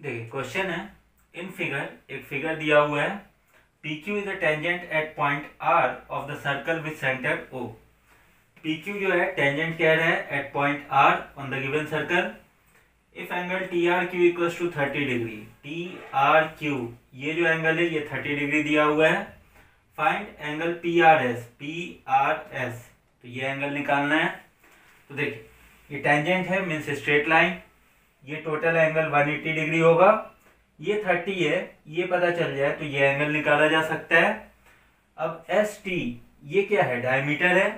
देखिए क्वेश्चन है। In figure एक फिगर दिया हुआ है। P Q is a tangent at point R of the circle with centre O P Q जो है टेंजेंट कह रहे हैं? At point R on the given circle if angle T R Q equal to thirty degree T R Q ये जो angle है, ये thirty degree दिया हुआ है। Find angle P R S P R S तो ये एंगल निकालना है। तो देखिए, ये टेंजेंट है मीन्स स्ट्रेट लाइन ये टोटल एंगल 180 डिग्री होगा। ये 30 है, ये पता चल जाए तो ये एंगल निकाला जा सकता है। अब एस टी ये क्या है? डायमीटर है।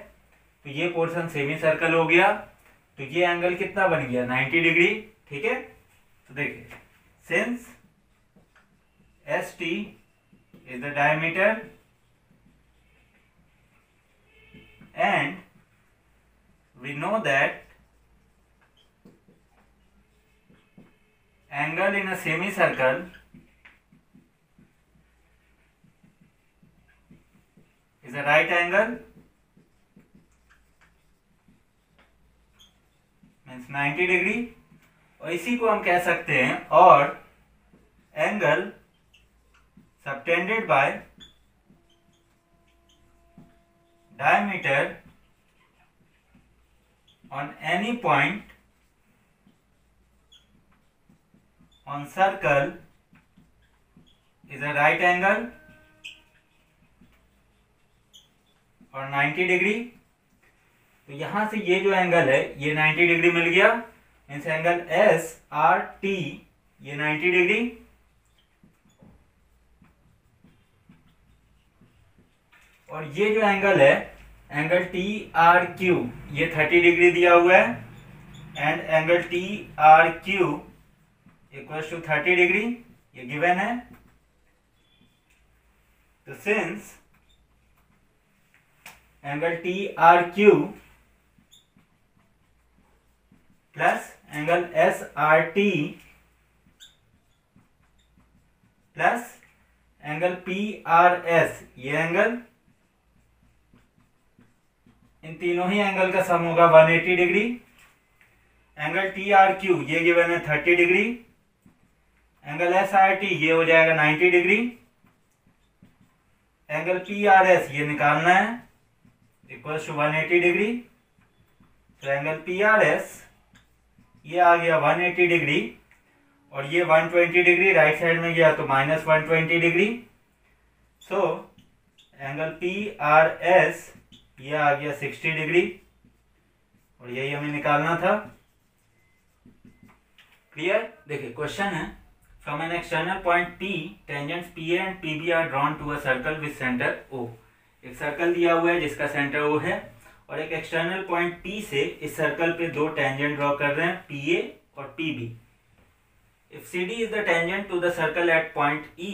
तो ये पोर्शन सेमी सर्कल हो गया। तो ये एंगल कितना बन गया? 90 डिग्री ठीक है? तो देखिए since S T is the diameter and we know that angle in a semicircle is a right angle means 90 degree और इसी को हम कह सकते हैं और angle subtended by diameter on any point on circle is a right angle और 90 degree तो यहाँ से ये जो एंगल है, ये 90 डिग्री मिल गया। Means angle S R T ये 90 डिग्री और ये जो एंगल है एंगल टी आर क्यू ये 30 डिग्री दिया हुआ है। And angle T R Q equal to thirty degree ये गिवन है तो since angle T R Q plus angle S R T plus angle P R S ये angle इन तीनों ही एंगल का सम होगा 180 degree angle T R Q ये गिवन है 30 degree angle S R T ये हो जाएगा 90 degree. Angle P R S ये निकालना है। Equal to 180 degree. तो एंगल पी आर एस ये आ गया 180 डिग्री। और ये 120 डिग्री राइट साइड में गया तो minus one degree. So angle P R S ये आ गया 60 डिग्री। और यही हमें निकालना था। क्लियर देखिए क्वेश्चन है। From an external point P, tangents PA and PB are drawn to a circle with center O. एक सर्कल दिया हुआ है जिसका सेंटर O है और एक एक्सटर्नल पॉइंट P से इस सर्कल पे दो टेंजेंट ड्रॉ कर रहे हैं PA और PB. If CD is the tangent to the circle at point E,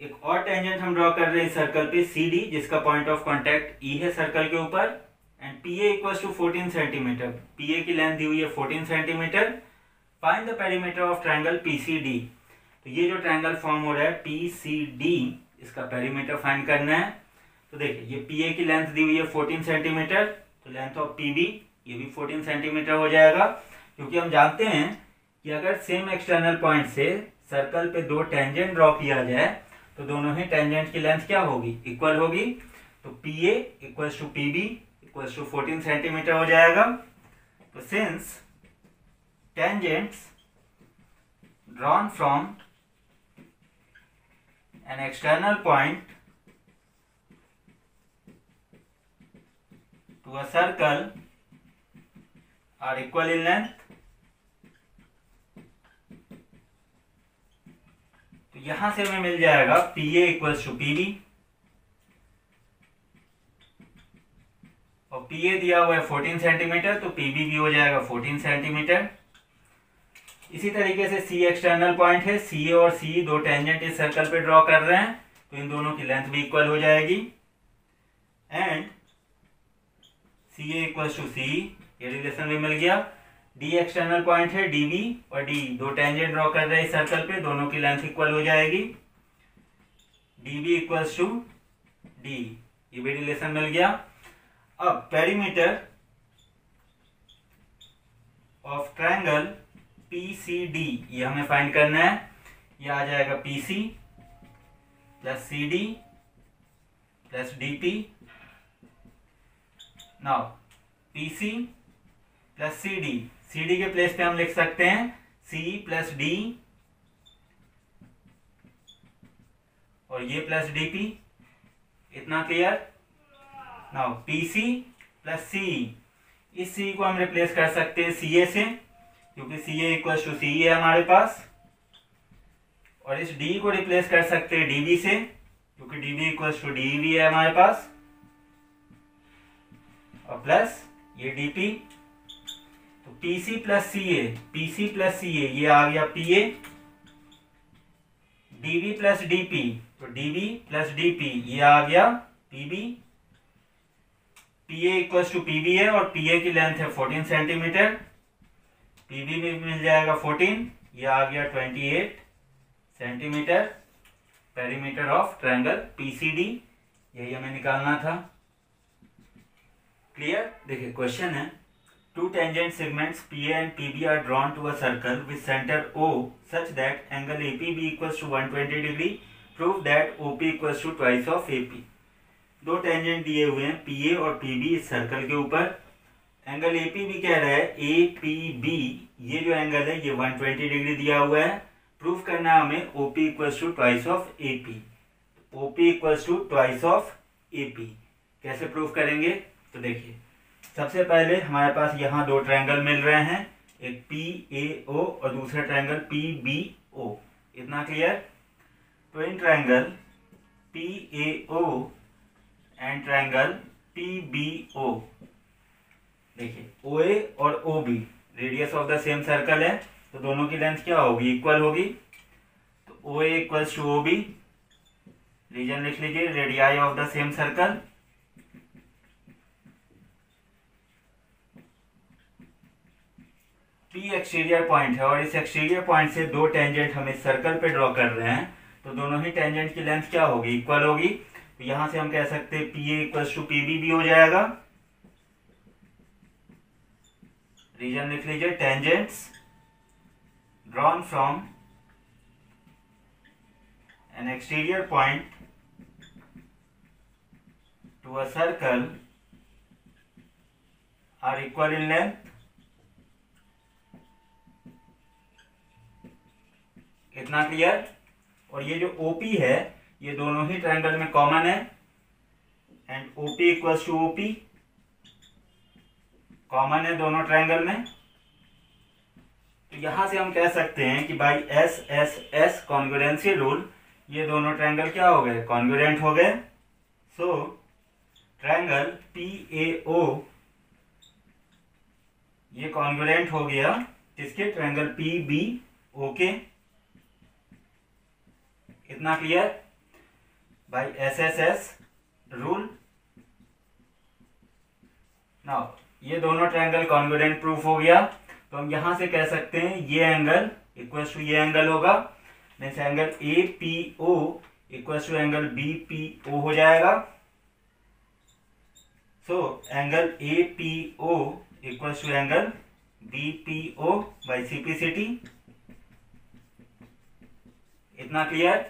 एक और टेंजेंट हम ड्रॉ कर रहे हैं इस सर्कल पे CD जिसका पॉइंट ऑफ़ कॉन्टेक्ट E है सर्कल के ऊपर and PA equal to 14 centimetre PA की लेंथ दी हुई है 14 centimetre find the perimeter of triangle PCD तो ये जो ट्रायंगल फॉर्म हो रहा है पी सी डी इसका पेरीमीटर फाइंड करना है। तो देखिए, ये पी ए की लेंथ दी हुई है फोर्टीन सेंटीमीटर तो लेंथ ऑफ़ पी बी ये भी फोर्टीन सेंटीमीटर हो जाएगा। क्योंकि हम जानते हैं कि अगर सेम एक्सटर्नल पॉइंट से सर्कल पे दो टेंजेंट ड्रॉ किया जाए तो दोनों ही टेंजेंट की लेंथ क्या होगी? इक्वल होगी। तो P A equal to P B equal to fourteen centimetre हो जाएगा। तो since tangents drawn from an external point to a circle are equal in length. तो यहाँ से हमें मिल जाएगा P A equals to P B और पी ए दिया हुआ है 14 सेंटीमीटर तो पी बी भी हो जाएगा 14 सेंटीमीटर इसी तरीके से सी एक्सटर्नल पॉइंट है। सी और सी दो टेंजेंट इस सर्कल पे ड्रॉ कर रहे हैं तो इन दोनों की लेंथ भी इक्वल हो जाएगी। And c equal to c ये रिलेशन भी मिल गया। डी एक्सटर्नल पॉइंट है डी बी और डी दो टेंजेंट ड्रॉ कर रहे हैं इस सर्कल पे, दोनों की लेंथ इक्वल हो जाएगी। D B equal to D ये भी रिलेशन मिल गया। अब perimeter of triangle C D ये हमें फाइंड करना है। ये आ जाएगा P C plus C D plus D P now P C plus C D C D के प्लेस पे हम लिख सकते हैं सी प्लस डी और ये प्लस डी पी इतना clear now P C plus C इस सी को हम रिप्लेस कर सकते हैं सी ए से। क्योंकि सी ए टू सी है हमारे पास। और इस डी को रिप्लेस कर सकते हैं डीबी से, क्योंकि डीबी इक्वल टू डी है हमारे पास। और प्लस ये डीपी तो PC plus C A PC plus C A ये आ गया P A DB plus DP तो डीबी प्लस डीपी ये आ गया PB PA equal to PB है और पीए की लेंथ है 14 सेंटीमीटर पीबी भी मिल जाएगा फोर्टीन ये आ गया twenty eight centimetre perimeter of triangle PCD यही हमें निकालना था। क्लियर देखिए क्वेश्चन है। Two tangent segments P A and P B are drawn to a circle with centre O such that angle A P B equal to one twenty degree proof that O P equal to twice of A P दो tangent दिए हुए हैं P ए और P B इस circle के ऊपर। Angle APB कह रहा है ए पी बी ये जो एंगल है, ये 120 डिग्री दिया हुआ है। प्रूफ करना है हमें O P equals to twice of A P O P equals to twice of A P कैसे प्रूफ करेंगे? तो देखिए, सबसे पहले हमारे पास यहाँ दो ट्रायंगल मिल रहे हैं, एक पी ए ओ और दूसरा ट्रायंगल पी बी ओ इतना क्लियर तो in triangle P A O and triangle P B O देखिए ओ ए और O B radius of the same circle है तो दोनों की लेंथ क्या होगी? इक्वल होगी। तो O A equals to O B reason लिख लीजिए radii of the same circle P exterior point है और इस एक्सटीरियर पॉइंट से दो टेंजेंट हम इस सर्कल पे ड्रॉ कर रहे हैं तो दोनों ही टेंजेंट की लेंथ क्या होगी? इक्वल होगी। तो यहाँ से हम कह सकते हैं P A equal to PB भी हो जाएगा। रीजन लिख लीजिए tangents drawn from an exterior point to a circle are equal in length इतना क्लियर और ये जो ओपी है, ये दोनों ही ट्रायंगल में कॉमन है। And OP equals to OP common है दोनों ट्रायंगल में। तो यहाँ से हम कह सकते हैं कि भाई S S S congruency rule, ये दोनों ट्रायंगल क्या हो गए? कॉन्ग्रेंट हो गए। सो ट्रायंगल पी ए ओ ये कॉन्ग्रेंट हो गया किसके? ट्रायंगल पी बी ओ के। इतना clear by S S S rule. Now ये दोनों ट्रायंगल कॉन्ग्रेंट प्रूफ हो गया। तो हम यहाँ से कह सकते हैं, ये एंगल इक्वल टू ये एंगल होगा। Means angle A P O equal to angle B P O हो जाएगा। So angle A P O equal to angle B P O by C P C T इतना clear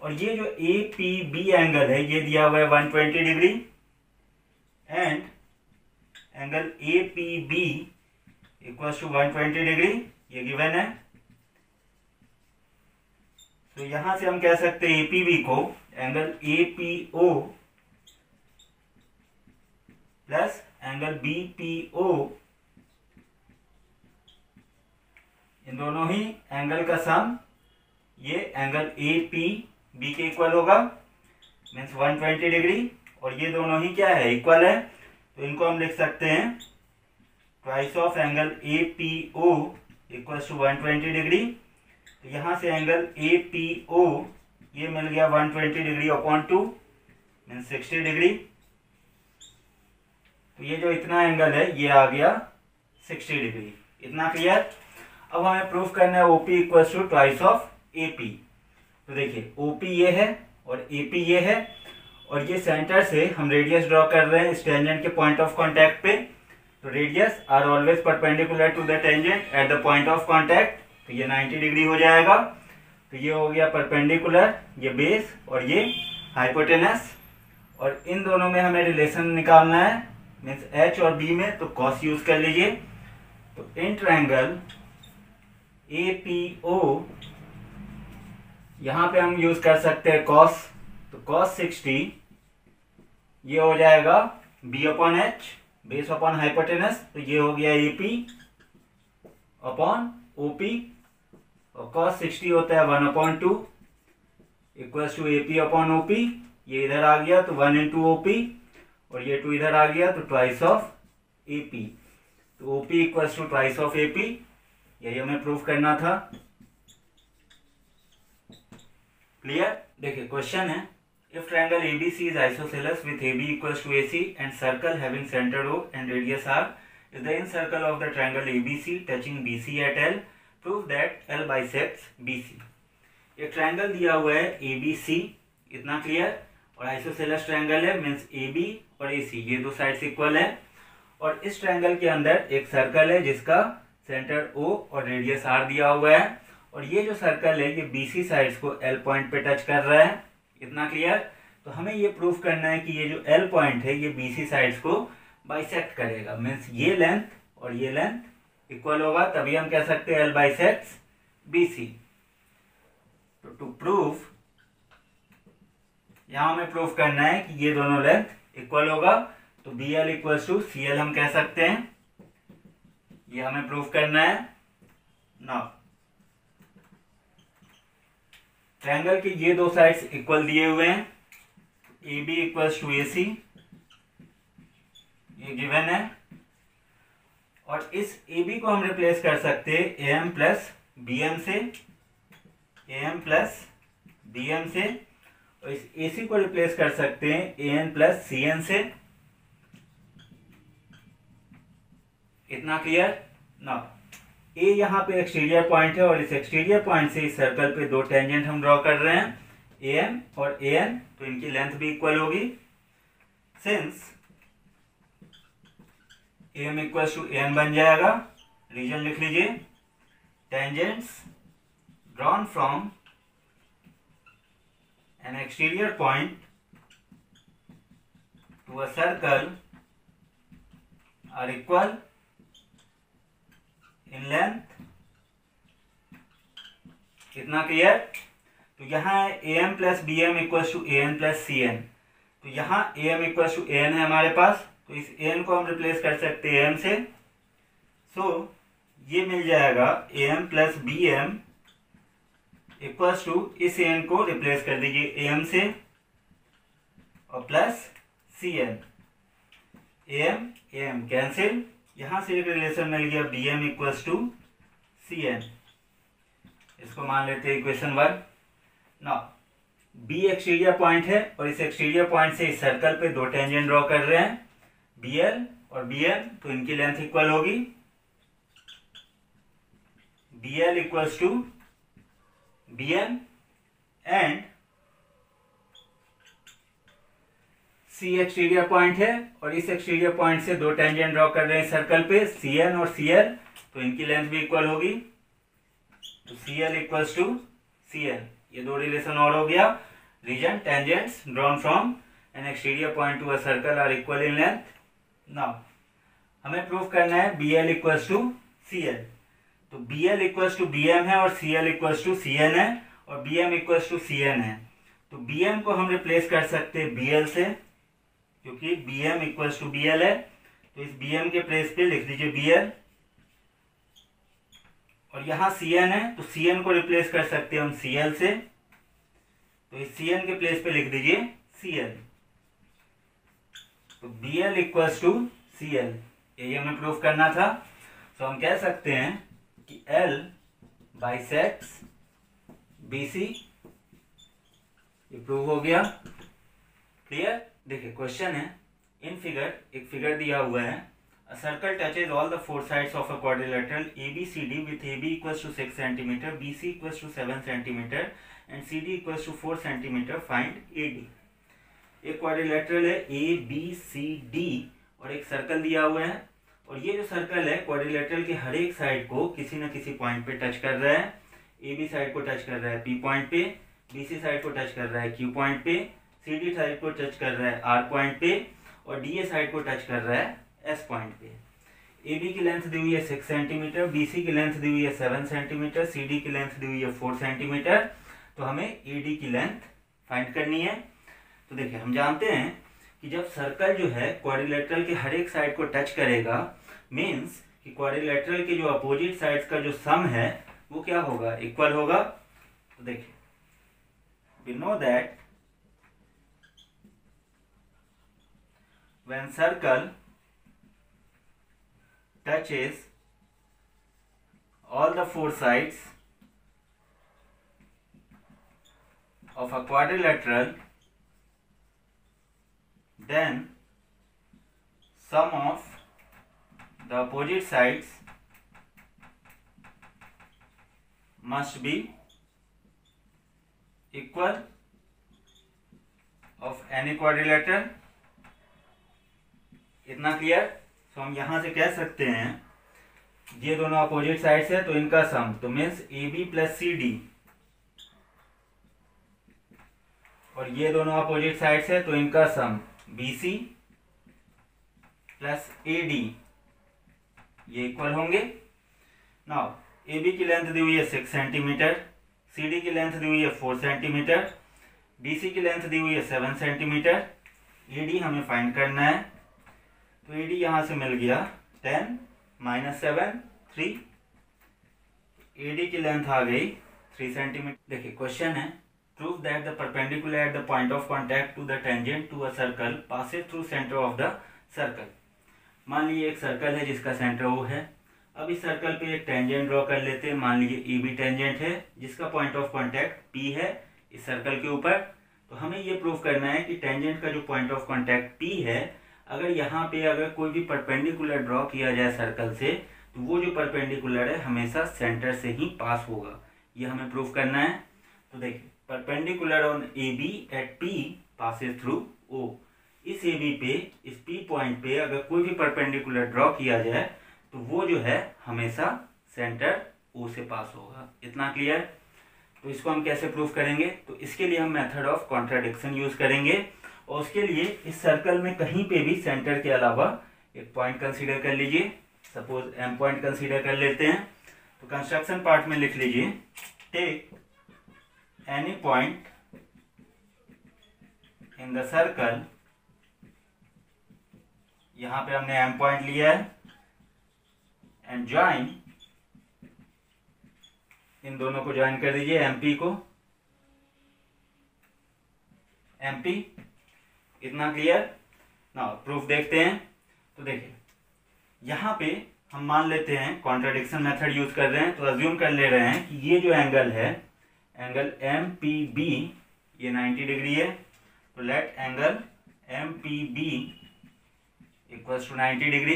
और ये जो ए P B angle है, ये दिया हुआ है 120 degree and angle A P B equal to 120 degree ये गिवन है। तो यहाँ से हम कह सकते हैं एपीबी को angle A P O plus angle B P O इन दोनों ही एंगल का सम ये एंगल ए पी बी के इक्वल होगा। मीन्स 120 डिग्री और ये दोनों ही क्या है? इक्वल है। तो इनको हम लिख सकते हैं। Twice of angle A P O equal to one twenty degree तो यहाँ से एंगल ए पी ओ ये मिल गया 120 degree upon two mean 60 degree तो ये जो इतना एंगल है, ये आ गया 60 डिग्री इतना क्लियर अब हमें प्रूफ करना है OP equal to twice of AP तो देखिए ओपी ये है और एपी ये है। और ये सेंटर से हम रेडियस ड्रॉ कर रहे हैं स्टेंजेंट के पॉइंट ऑफ़ कांटेक्ट पे। तो radius are always perpendicular to the tangent at the point of contact तो ये 90 डिग्री हो जाएगा। तो ये हो गया परपेंडिकुलर ये बेस और ये हाइपोटेनस और इन दोनों में हमें रिलेशन निकालना है। मीन्स एच और बी में तो कॉस यूज़ कर लीजिए। तो इन ट्राइंगल ए पी ओ यहाँ पे हम यूज़ कर सकते हैं कॉस तो कॉस सिक्सटी ये हो जाएगा B upon H base upon hypotenuse तो ये हो गया एपी अपॉन ओपी और कॉस सिक्सटी होता है one upon two equals to AP upon OP ये इधर आ गया तो वन इंटू ओपी और ये टू इधर आ गया तो ट्वाइस ऑफ़ एपी तो OP equals to twice of AP यही हमें प्रूफ करना था। क्लियर देखिए क्वेश्चन है। Triangle ABC is isosceles with A B equals to AC and circle having centre O and radius R is the in circle of the triangle ABC touching BC at L prove that L bisects BC एक ट्रायंगल दिया हुआ है ABC इतना clear और isosceles triangle है means A B और A C ये दो साइड्स इक्वल है। और इस ट्रायंगल के अंदर एक सर्कल है जिसका सेंटर ओ और रेडियस आर दिया हुआ है। और ये जो सर्कल है, ये बीसी साइड्स को एल पॉइंट पे टच कर रहा है। इतना क्लियर तो हमें ये प्रूफ करना है कि ये जो एल पॉइंट है, ये बीसी साइड्स को बाइसेक्ट करेगा। मीन्स ये लेंथ और ये लेंथ इक्वल होगा, तभी हम कह सकते हैं एल बाइसेक्ट्स बीसी तो टू प्रूफ यहाँ हमें प्रूफ करना है कि ये दोनों लेंथ इक्वल होगा। तो B L equal to C L हम कह सकते हैं। ये हमें प्रूफ करना है। ना ट्रायंगल के ये दो साइड्स इक्वल दिए हुए हैं। A B equal to A C ये गिवन है। और इस ए बी को हम रिप्लेस कर सकते हैं A M plus B M से। A M plus B M से। और इस ए सी को रिप्लेस कर सकते हैं A N plus C N से। इतना क्लियर ना ए यहाँ पे एक्सटीरियर पॉइंट है और इस एक्सटीरियर पॉइंट से इस सर्कल पे दो टेंजेंट हम ड्रॉ कर रहे हैं। ए एम और ए एन तो इनकी लेंथ भी इक्वल होगी। Since A M equal to A N बन जाएगा रीजन लिख लीजिए। Tangents drawn from an exterior point to a circle are equal in length कितना क्लियर तो यहाँ है A M plus B M equal to A N plus C N तो यहाँ A M equal to A N है हमारे पास तो इस ए एन को हम रिप्लेस कर सकते हैं एम से। सो so, ये मिल जाएगा A M plus B M equals to इस ए एन को रिप्लेस कर दीजिए ए एम से और plus C N A M M cancel यहाँ से एक रिलेशन मिल गया B M equals to C N इसको मान लेते हैं इक्वेशन वन ना बी एक्सटीरियर पॉइंट है और इस एक्सटीरियर पॉइंट से इस सर्कल पे दो टेंजेंट ड्रॉ कर रहे हैं। बी एल और बी एल तो इनकी लेंथ इक्वल होगी। B L equals to bn and C exterior point है और इस एक्सटीरियर पॉइंट से दो टेंजेंट ड्रॉ कर रहे हैं सर्कल पे सी एन और सी एल तो इनकी लेंथ भी इक्वल होगी। तो C L equals to C N ये दो रिलेशन और हो गया। Reason tangents drawn from an exterior point to a circle are equal in length now हमें प्रूफ करना है B L equals to C L तो B L equals to B M है और C L equals to C N है और B M equals to C N है। तो बी एम को हम रिप्लेस कर सकते हैं बी एल से। क्योंकि B M equals to B L है तो इस बी एम के प्लेस पे लिख दीजिए बी एल और यहाँ सी एन है तो सी एन को रिप्लेस कर सकते हैं हम सी एल से। तो इस सी एन के प्लेस पे लिख दीजिए सी एल तो B L equals to C L यही हमें प्रूफ करना था। तो हम कह सकते हैं कि L बाइसेक्स BC, ये प्रूव हो गया। क्लियर देखिए क्वेश्चन है इन फिगर एक फिगर दिया हुआ है A circle touches all the four sides of a quadrilateral ABCD with AB equals to 6 cm, BC equals to 7 cm and CD equals to 4 cm. Find AD. एक quadrilateral है A B C D और एक circle दिया हुआ है और ये जो सर्कल है क्वाड्रिलेटरल के हर एक साइड को किसी न किसी पॉइंट पे टच कर रहा है ए बी साइड को टच कर रहा है पी पॉइंट पे बी सी साइड को टच कर रहा है क्यू पॉइंट पे सी डी साइड को टच कर रहा है आर पॉइंट पे और डी ए साइड को टच कर रहा है एस पॉइंट पे। ए बी की लेंथ दी हुई है सिक्स सेंटीमीटर, बी सी की लेंथ दी हुई है सेवन सेंटीमीटर, सी डी की लेंथ दी हुई है फोर सेंटीमीटर। तो हमें ए डी की लेंथ फाइंड करनी है। तो देखिए, हम जानते हैं कि जब सर्कल जो है क्वाड्रिलेटरल के हर एक साइड को टच करेगा मीन्स कि क्वाड्रिलेटरल के जो अपोजिट साइड्स का जो सम है, वो क्या होगा? इक्वल होगा। तो देखिए we know that when circle touches all the four sides of a quadrilateral then sum of the opposite sides must be equal of any quadrilateral इतना क्लियर तो हम यहाँ से कह सकते हैं, ये दोनों अपोजिट साइड है तो इनका सम तो means A B plus C D और ये दोनों अपोजिट साइड है तो इनका sum B C plus A D ये इक्वल होंगे। नाउ ए बी की लेंथ दी हुई है सिक्स सेंटीमीटर सी डी की लेंथ दी हुई है फोर सेंटीमीटर बी सी की लेंथ दी हुई है सेवन सेंटीमीटर ए डी हमें फाइंड करना है। तो ए डी यहाँ से मिल गया। Ten minus seven three A D की लेंथ आ गई। थ्री सेंटीमीटर देखिए क्वेश्चन है। Prove that the perpendicular at the point of contact to the tangent to a circle passes through centre of the circle मान लीजिए एक circle है जिसका सेंटर वो है। अब इस सर्कल पे एक टेंजेंट ड्रॉ कर लेते हैं। मान लीजिए ए बी टेंजेंट है, जिसका पॉइंट ऑफ़ कॉन्टैक्ट पी है इस सर्कल के ऊपर। तो हमें ये प्रूव करना है कि टेंजेंट का जो पॉइंट ऑफ़ कॉन्टैक्ट पी है अगर यहाँ पे अगर कोई भी परपेंडिकुलर ड्रॉ किया जाए सर्कल से तो वो जो परपेंडिकुलर है, हमेशा सेंटर से ही पास होगा। ये हमें प्रूफ करना है। तो देखिए perpendicular on A B at P passes through O इस ए बी पे, इस पी पॉइंट पे अगर कोई भी परपेंडिकुलर ड्रॉ किया जाए तो वो जो है, हमेशा सेंटर ओ से पास होगा। इतना क्लियर तो इसको हम कैसे प्रूफ करेंगे? तो इसके लिए हम मेथड ऑफ़ कॉन्ट्राडिक्शन यूज़ करेंगे। और उसके लिए इस सर्कल में कहीं पे भी सेंटर के अलावा एक पॉइंट कंसीडर कर लीजिए। सपोज़ एम पॉइंट कंसीडर कर लेते हैं। तो कंस्ट्रक्शन पार्ट में लिख लीजिए। Take any point in the circle यहाँ पे हमने एम पॉइंट लिया है। एंड ज्वाइन इन दोनों को ज्वाइन कर दीजिए एमपी को। एमपी इतना क्लियर ना प्रूफ देखते हैं। तो देखिए, यहाँ पे हम मान लेते हैं कॉन्ट्राडिक्शन मेथड यूज़ कर रहे हैं तो अज्यूम कर ले रहे हैं कि ये जो एंगल है एंगल एम पी बी ये 90 डिग्री है। तो let angle M P B equals to 90 degree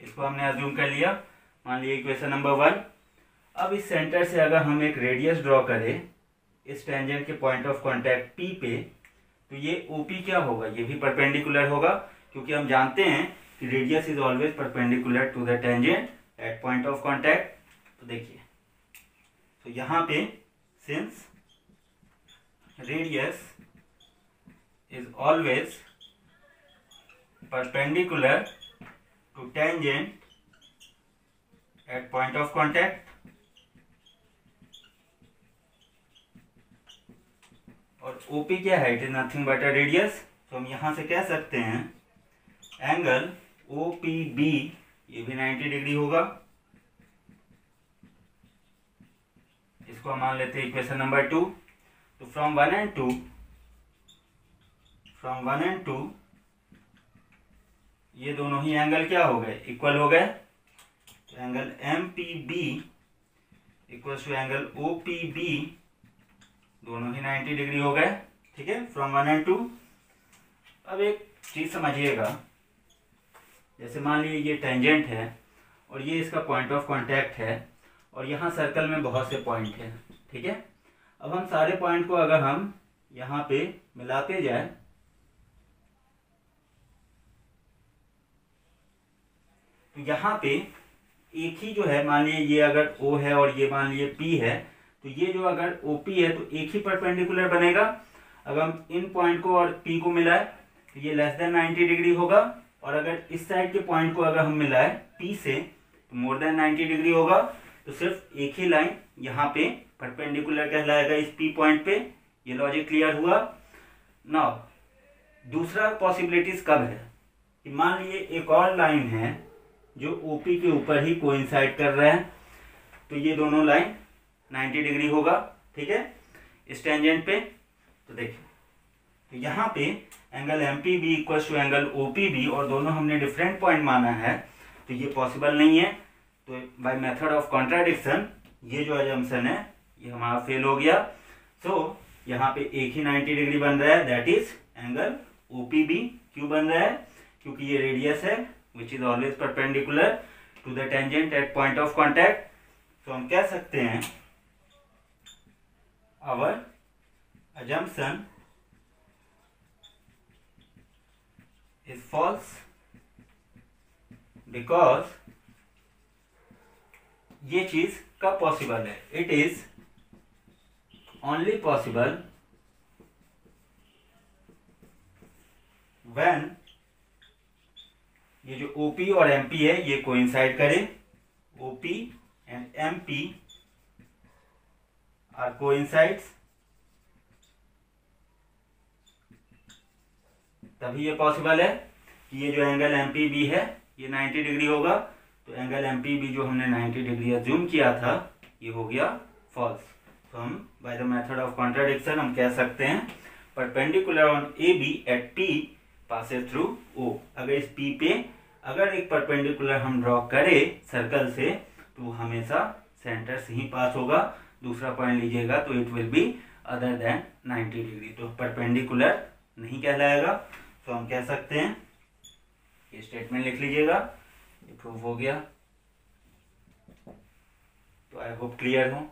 इसको हमने अज्यूम कर लिया। मान लिया इक्वेशन नंबर वन अब इस सेंटर से अगर हम एक रेडियस ड्रॉ करें, इस टेंजेंट के पॉइंट ऑफ़ कांटेक्ट पी पे तो ये ओपी क्या होगा? ये भी परपेंडिकुलर होगा, क्योंकि हम जानते हैं कि radius is always perpendicular to the tangent at point of contact तो देखिए तो यहाँ पे since radius is always perpendicular to tangent at point of contact और OP क्या है? It is nothing but a radius तो हम यहाँ से कह सकते हैं एंगल ओ पी बी ये भी 90 डिग्री होगा। इसको हम मान लेते हैं इक्वेशन नंबर टू तो from one and two from one and two ये दोनों ही एंगल क्या हो गए? इक्वल हो गए। तो angle M P B equal to angle O P B दोनों ही 90 डिग्री हो गए, ठीक है? फ्रॉम वन एंड टू अब एक चीज़ समझिएगा। जैसे मान लीजिए ये टेंजेंट है, और ये इसका पॉइंट ऑफ़ कांटेक्ट है, और यहाँ सर्कल में बहुत से पॉइंट है, ठीक है? अब हम सारे पॉइंट को अगर हम यहाँ पे मिलाते जाए तो यहाँ पे एक ही जो है, मान लीजिए ये अगर ओ है और ये मान लीजिए पी है तो ये जो अगर ओपी है तो एक ही परपेंडिकुलर बनेगा। अगर हम इन पॉइंट को और पी को मिलाए तो ये लेस देन 90 डिग्री होगा। और अगर इस साइड के पॉइंट को अगर हम मिलाए पी से तो मोर देन 90 डिग्री होगा। तो सिर्फ़ एक ही लाइन यहाँ पे परपेंडिकुलर कहलाएगा इस पी पॉइंट पे। ये लॉजिक क्लियर हुआ। ना दूसरा पॉसिबिलिटीज कब है? कि मान लीजिए एक और लाइन है, जो ओपी के ऊपर ही कोइंसाइड कर रहे हैं। तो ये दोनों लाइन 90 डिग्री होगा ठीक है? इस टेंजेंट पे तो देखिए तो यहाँ पे angle M P B equal to angle O B और दोनों हमने डिफरेंट पॉइंट माना है तो ये पॉसिबल नहीं है। तो बाय मेथड ऑफ़ कॉन्ट्राडिक्शन ये जो एजम्पन है ये हमारा फेल हो गया। सो so, यहाँ पे एक ही 90 डिग्री बन रहा है that is angle O B क्यों बन रहा है? क्योंकि ये रेडियस है which is always perpendicular to the tangent at point of contact तो हम कह सकते हैं our assumption is false because ये चीज़ कब पॉसिबल है? It is only possible when ये जो ओपी और एमपी है, ये कोइंसाइड करे। OP and MP are coincides. तभी ये पॉसिबल है कि ये जो एंगल एम बी है, ये 90 डिग्री होगा। तो एंगल एम बी जो हमने 90 डिग्री एज्यूम किया था, ये हो गया फॉल्स तो हम by the method of contradiction हम कह सकते हैं perpendicular on A B at P passes through O अगर इस पी पे, अगर एक परपेंडिकुलर हम ड्रॉ करें सर्कल से तो हमेशा सेंटर से ही पास होगा। दूसरा पॉइंट लीजिएगा तो it will be other than 90 degree तो परपेंडिकुलर नहीं कहलाएगा। तो हम कह सकते हैं, ये स्टेटमेंट लिख लीजिएगा। ये प्रूफ हो गया। तो आई होप क्लियर हो है।